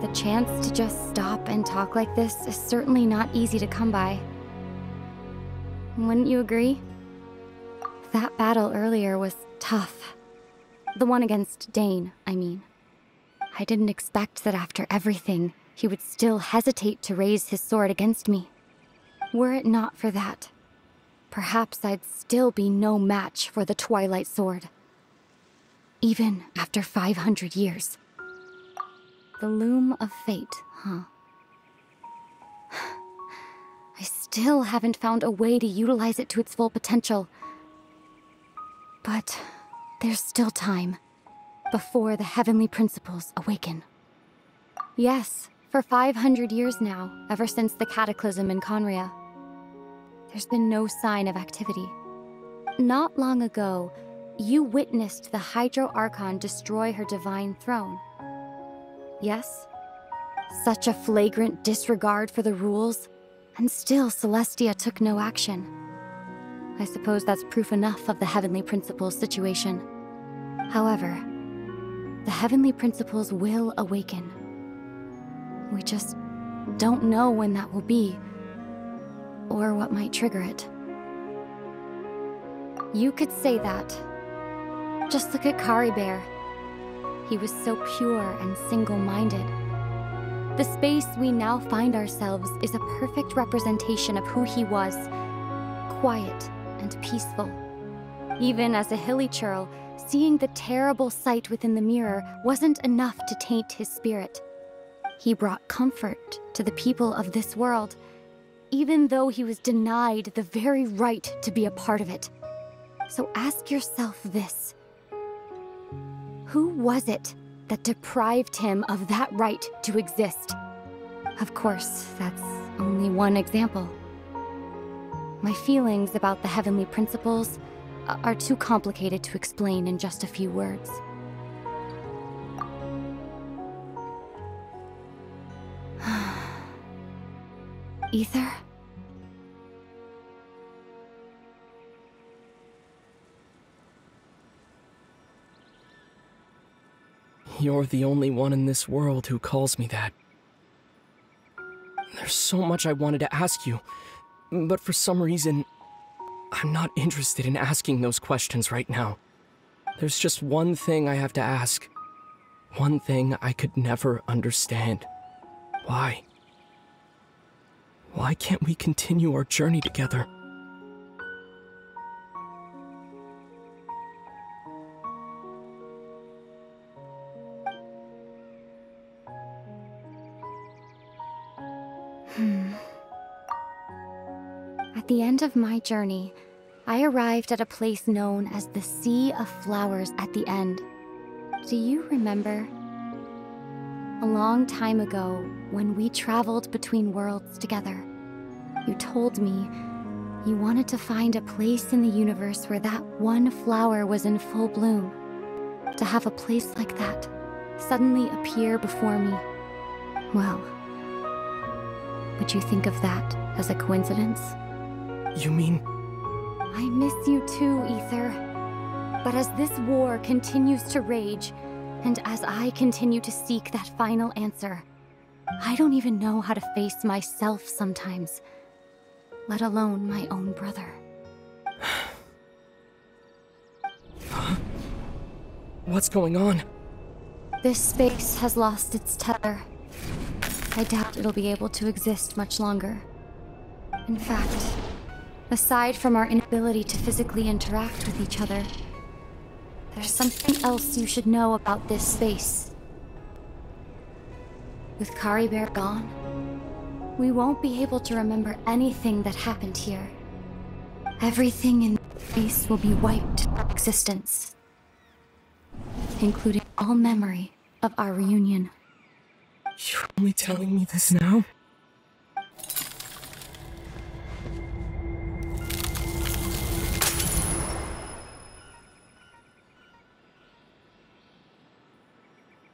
The chance to just stop and talk like this is certainly not easy to come by. Wouldn't you agree? That battle earlier was tough. The one against Dain, I mean. I didn't expect that after everything, he would still hesitate to raise his sword against me. Were it not for that, perhaps I'd still be no match for the Twilight Sword. Even after 500 years. The loom of fate, huh? I still haven't found a way to utilize it to its full potential. But there's still time before the heavenly principles awaken. Yes, for 500 years now, ever since the cataclysm in Khaenri'ah, there's been no sign of activity. Not long ago, you witnessed the Hydro Archon destroy her divine throne. Yes? Such a flagrant disregard for the rules, and still Celestia took no action. I suppose that's proof enough of the Heavenly Principles situation. However, the Heavenly Principles will awaken. We just don't know when that will be, or what might trigger it. You could say that. Just look at Caribert. He was so pure and single-minded. The space we now find ourselves is a perfect representation of who he was. Quiet and peaceful. Even as a hilichurl, seeing the terrible sight within the mirror wasn't enough to taint his spirit. He brought comfort to the people of this world, even though he was denied the very right to be a part of it. So ask yourself this. Who was it that deprived him of that right to exist? Of course, that's only one example. My feelings about the heavenly principles uh, are too complicated to explain in just a few words. Aether? You're the only one in this world who calls me that. There's so much I wanted to ask you, but for some reason, I'm not interested in asking those questions right now. There's just one thing I have to ask. One thing I could never understand. Why? Why can't we continue our journey together? Hmm. At the end of my journey, I arrived at a place known as the Sea of Flowers at the end. Do you remember? A long time ago, when we traveled between worlds together, you told me you wanted to find a place in the universe where that one flower was in full bloom. To have a place like that suddenly appear before me. Well, would you think of that as a coincidence? You mean... I miss you too, Aether. But as this war continues to rage, and as I continue to seek that final answer, I don't even know how to face myself sometimes, let alone my own brother. What's going on? This space has lost its tether. I doubt it'll be able to exist much longer. In fact, aside from our inability to physically interact with each other, there's something else you should know about this space. With Caribert gone, we won't be able to remember anything that happened here. Everything in this space will be wiped from existence, including all memory of our reunion. You're only telling me this now?